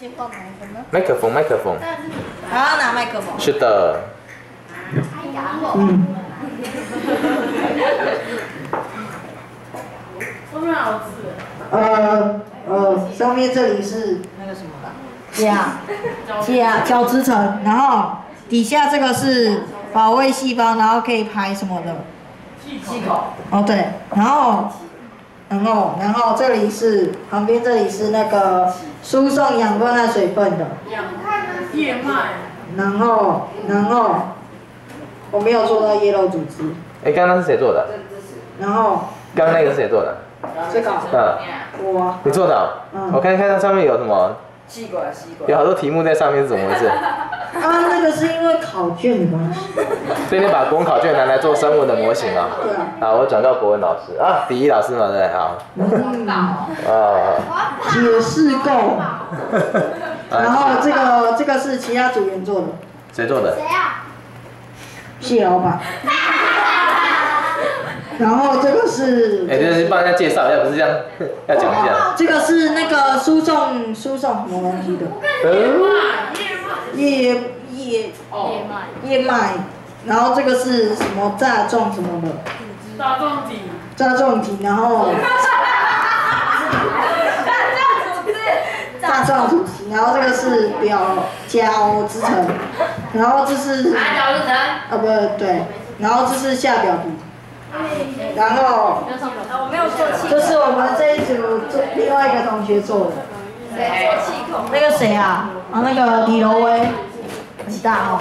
先放哪一个呢？麦克风，麦克风。还要拿麦克风。是的。嗯。呃呃，上面这里是那个什么的，甲甲角质层，然后底下这个是保卫细胞，然后可以排什么的？气口。哦对，然后然后然后这里是旁边这里是那个输送养分和水分的。叶脉。然后然后我没有做到叶肉组织。哎，刚刚是谁做的？然后。刚刚那个是谁做的？这个。嗯。我。你做的？嗯。我看看它上面有什么？吸管，吸管。有好多题目在上面是怎么回事？啊，那个是因为考卷的关系。所以你把国文考卷拿来做生物的模型啊？对啊。好，我转到国文老师啊，第一老师嘛，对，好。嗯。啊。解释够。然后这个这个是其他组员做的。谁做的？谁啊？谢老板。然后这个是，哎，就是帮人家介绍一下，不是这样，要讲一下。这个是那个输送输送什么东西的？叶叶叶脉叶脉，然后这个是什么炸状什么的？炸状体。炸状体，然后。炸状组织，然后这个是表角质层，然后这是。角质层。啊，不对，然后这是下表皮。然后，这是我们这一组做另外一个同学做的。谁？那个谁啊？啊，那个李柔威，很大哦。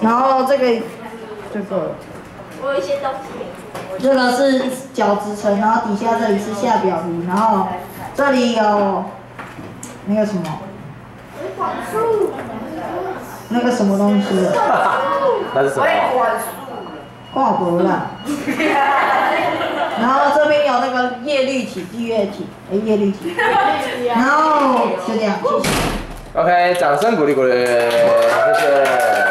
然后这个，这个。我有一些东西。这个是角质层，然后底下这里是下表皮，然后这里有那个什么？那个什么东西？那是什么？挂脖了，然后这边有那个叶绿体、地月体，哎，叶绿体，然后就这样，谢谢。OK，掌声鼓励鼓励，谢谢。